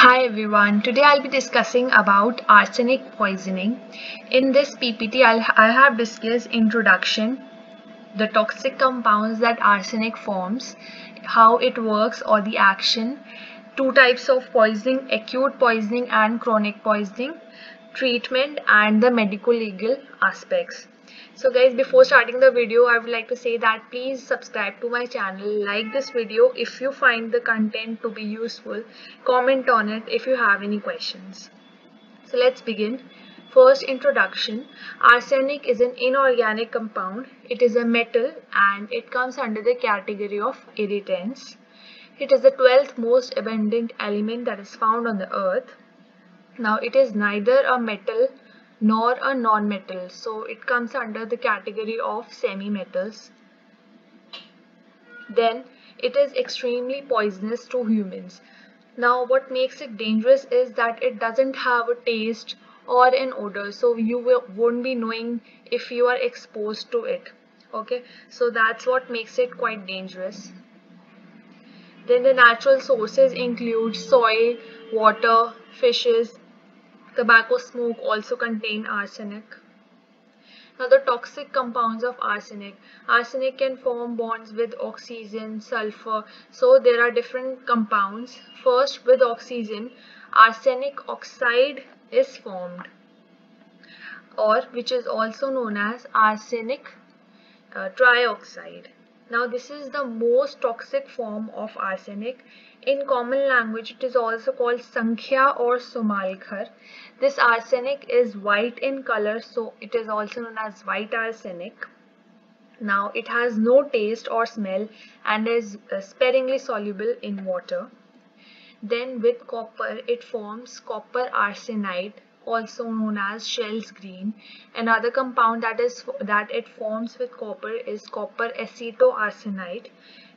Hi everyone, today I'll be discussing about arsenic poisoning. In this PPT, I'll, I have discussed introduction, the toxic compounds that arsenic forms, how it works or the action, two types of poisoning, acute poisoning and chronic poisoning, treatment and the medical legal aspects. So guys, before starting the video, I would like to say that please subscribe to my channel, like this video if you find the content to be useful, comment on it if you have any questions. So let's begin. First introduction. Arsenic is an inorganic compound. It is a metal and it comes under the category of irritants. It is the 12th most abundant element that is found on the earth. Now it is neither a metal nor a non-metal. So it comes under the category of semi-metals. Then it is extremely poisonous to humans. Now what makes it dangerous is that it doesn't have a taste or an odor. So you won't be knowing if you are exposed to it. Okay? So that's what makes it quite dangerous. Then the natural sources include soil water fishes Tobacco smoke also contain arsenic. Now the toxic compounds of arsenic. Arsenic can form bonds with oxygen, sulfur. So there are different compounds. First with oxygen, arsenic oxide is formed or which is also known as arsenic uh, trioxide. Now this is the most toxic form of arsenic in common language, it is also called Sankhya or Somalghar. This arsenic is white in color, so it is also known as white arsenic. Now, it has no taste or smell and is uh, sparingly soluble in water. Then with copper, it forms copper arsenide also known as Scheele's green. Another compound that is that it forms with copper is copper acetoarsenide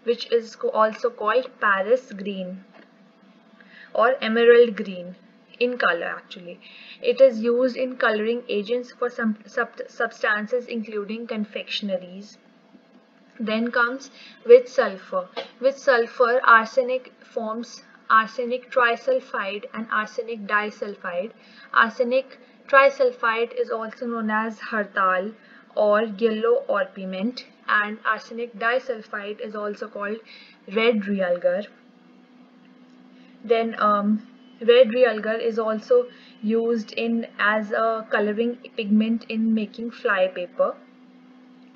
which is also called Paris green or emerald green in color actually. It is used in coloring agents for some sub substances including confectionaries. Then comes with sulfur. With sulfur, arsenic forms arsenic trisulfide and arsenic disulfide. Arsenic trisulfide is also known as hartal or yellow or orpiment and arsenic disulfide is also called red realgar. Then um, red realgar is also used in as a coloring pigment in making fly paper.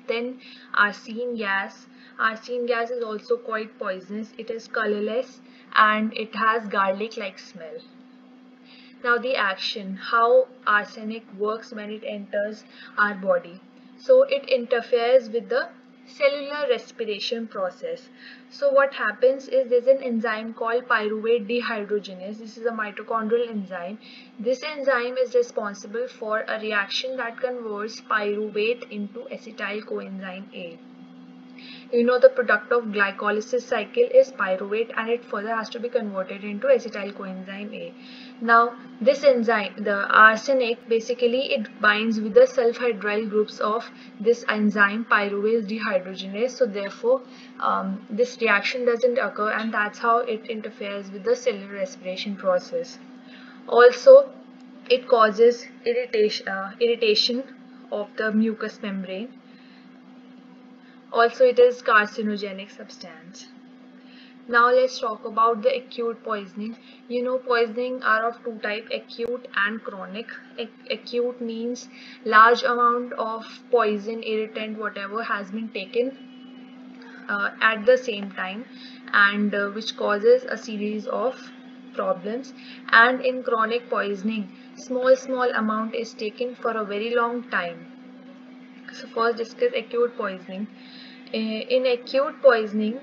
Then arsine gas. Arsine gas is also quite poisonous. It is colorless and it has garlic like smell. Now the action, how arsenic works when it enters our body. So it interferes with the cellular respiration process. So what happens is there's an enzyme called pyruvate dehydrogenase. This is a mitochondrial enzyme. This enzyme is responsible for a reaction that converts pyruvate into acetyl coenzyme A you know the product of glycolysis cycle is pyruvate and it further has to be converted into acetyl coenzyme A. Now this enzyme, the arsenic, basically it binds with the sulfhydryl groups of this enzyme pyruvate dehydrogenase. So therefore um, this reaction doesn't occur and that's how it interferes with the cellular respiration process. Also it causes irritation, uh, irritation of the mucous membrane also, it is carcinogenic substance. Now let's talk about the acute poisoning. You know poisoning are of two type acute and chronic. Ac acute means large amount of poison, irritant, whatever has been taken uh, at the same time and uh, which causes a series of problems and in chronic poisoning small small amount is taken for a very long time. So first discuss acute poisoning. Eh, in acute poisoning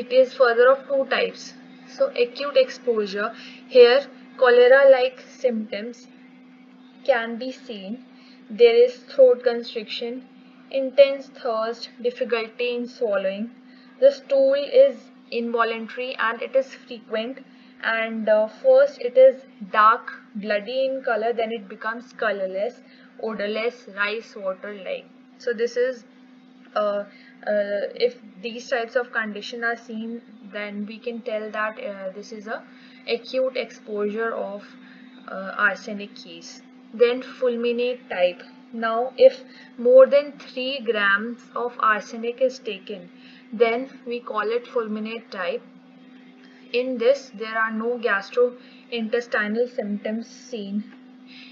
it is further of two types. So acute exposure. Here cholera like symptoms can be seen. There is throat constriction intense thirst difficulty in swallowing. The stool is involuntary and it is frequent. And uh, first it is dark bloody in color then it becomes colorless odorless rice water like so this is uh, uh, if these types of condition are seen then we can tell that uh, this is a acute exposure of uh, arsenic case. Then fulminate type. Now if more than 3 grams of arsenic is taken, then we call it fulminate type. In this, there are no gastrointestinal symptoms seen.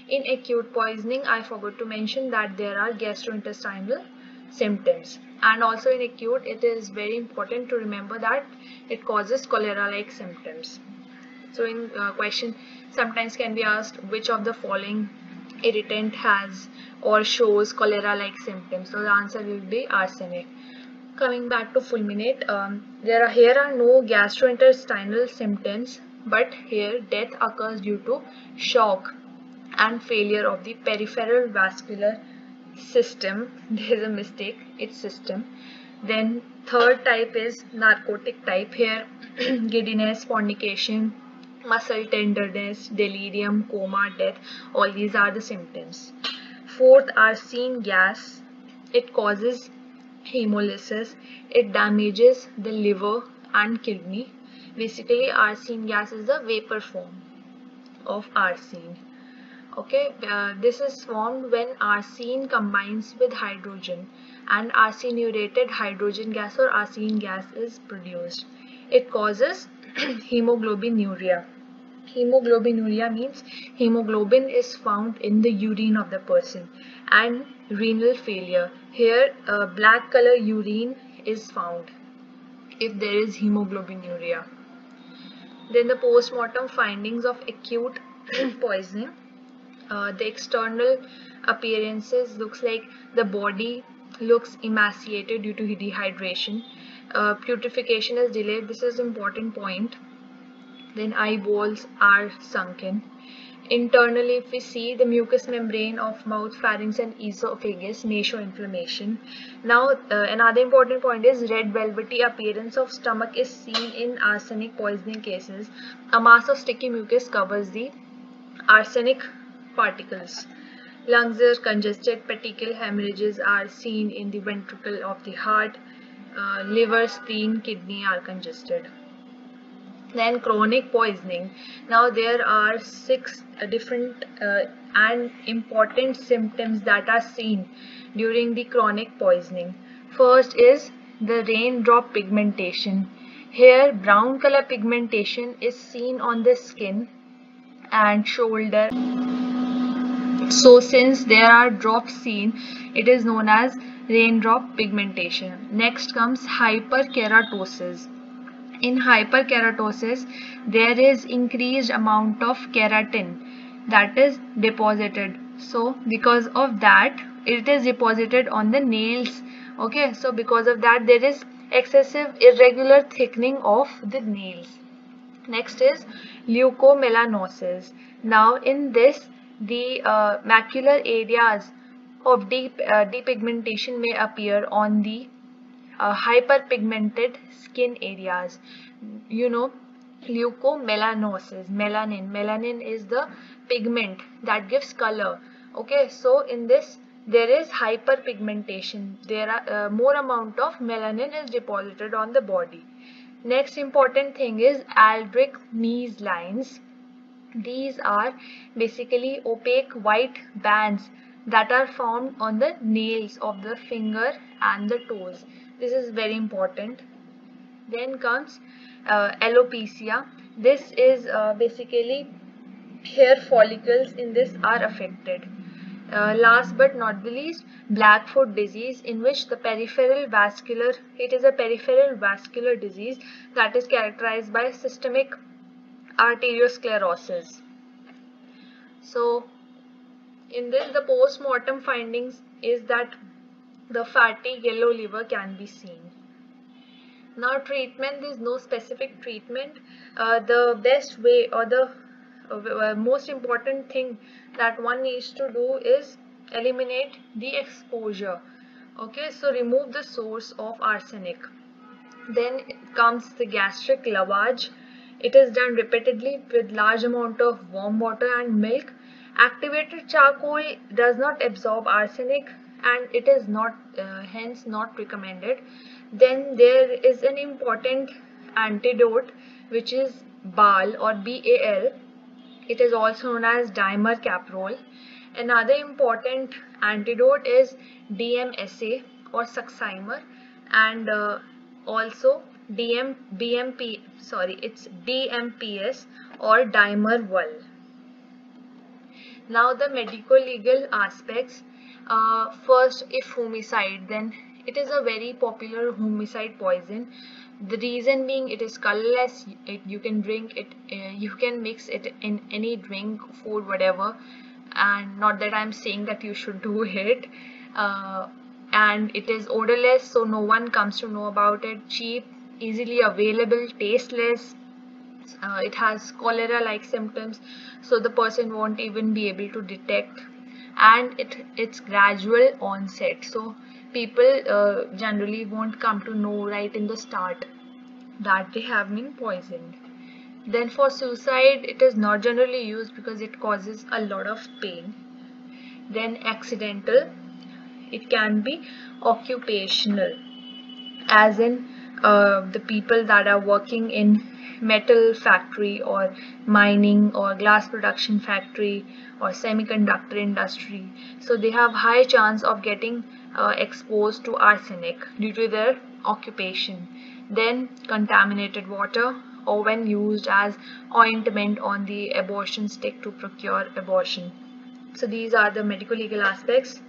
In acute poisoning, I forgot to mention that there are gastrointestinal symptoms and also in acute it is very important to remember that it causes cholera like symptoms. So in uh, question sometimes can be asked which of the following irritant has or shows cholera like symptoms. So the answer will be arsenic. Coming back to fulminate um, there are here are no gastrointestinal symptoms but here death occurs due to shock and failure of the peripheral vascular system there is a mistake it's system. Then third type is narcotic type here giddiness formication muscle tenderness delirium coma death all these are the symptoms. Fourth arsine gas it causes hemolysis it damages the liver and kidney. Basically arsine gas is the vapor form of arsine okay uh, this is formed when arsine combines with hydrogen and arseniuretted hydrogen gas or arsine gas is produced. It causes hemoglobinuria. Hemoglobinuria means hemoglobin is found in the urine of the person and renal failure. Here uh, black color urine is found if there is hemoglobinuria. Then the postmortem findings of acute poisoning uh, the external appearances looks like the body looks emaciated due to dehydration. Uh, putrefaction is delayed. This is important point. Then eyeballs are sunken. Internally if we see the mucous membrane of mouth pharynx and esophagus may show inflammation now uh, another important point is red velvety appearance of stomach is seen in arsenic poisoning cases. A mass of sticky mucus covers the arsenic particles. Lungs are congested, petechial hemorrhages are seen in the ventricle of the heart, uh, liver, spleen, kidney are congested. Then chronic poisoning. Now there are six uh, different uh, and important symptoms that are seen during the chronic poisoning. First is the raindrop pigmentation. Here brown color pigmentation is seen on the skin and shoulder so since there are drops seen, it is known as raindrop pigmentation. Next comes hyperkeratosis. In hyperkeratosis, there is increased amount of keratin that is deposited. So because of that, it is deposited on the nails. Okay, so because of that, there is excessive irregular thickening of the nails. Next is leukomelanosis. Now in this, the uh, macular areas of deep uh, depigmentation may appear on the uh, hyperpigmented skin areas. You know leukomelanosis melanin. Melanin is the pigment that gives color. Okay so in this there is hyperpigmentation. There are uh, more amount of melanin is deposited on the body. Next important thing is aldrich mees lines these are basically opaque white bands that are found on the nails of the finger and the toes. This is very important. Then comes uh, alopecia. This is uh, basically hair follicles in this are affected. Uh, last but not the least, Blackfoot disease in which the peripheral vascular, it is a peripheral vascular disease that is characterized by systemic arteriosclerosis. So in this the post-mortem findings is that the fatty yellow liver can be seen. Now treatment, there is no specific treatment. Uh, the best way or the uh, most important thing that one needs to do is eliminate the exposure. Okay, so remove the source of arsenic. Then comes the gastric lavage it is done repeatedly with large amount of warm water and milk. Activated charcoal does not absorb arsenic and it is not uh, hence not recommended. Then there is an important antidote which is BAL or BAL. It is also known as dimercaprol. Another important antidote is DMSA or Succimer and uh, also DM, BMP, sorry, it's DMPS or Dimer Now the medico-legal aspects. Uh, first, if homicide, then it is a very popular homicide poison. The reason being it is colorless, it, you can drink it, uh, you can mix it in any drink, food, whatever. And not that I'm saying that you should do it. Uh, and it is odorless, so no one comes to know about it. Cheap, easily available, tasteless. Uh, it has cholera-like symptoms, so the person won't even be able to detect. And it it's gradual onset, so people uh, generally won't come to know right in the start that they have been poisoned. Then for suicide, it is not generally used because it causes a lot of pain. Then accidental, it can be occupational, as in uh, the people that are working in metal factory or mining or glass production factory or semiconductor industry. So they have high chance of getting uh, exposed to arsenic due to their occupation. Then contaminated water or when used as ointment on the abortion stick to procure abortion. So these are the medical legal aspects.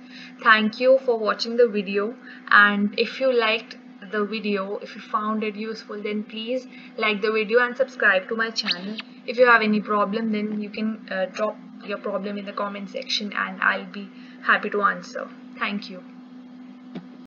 Thank you for watching the video and if you liked the video. If you found it useful then please like the video and subscribe to my channel. If you have any problem then you can uh, drop your problem in the comment section and I'll be happy to answer. Thank you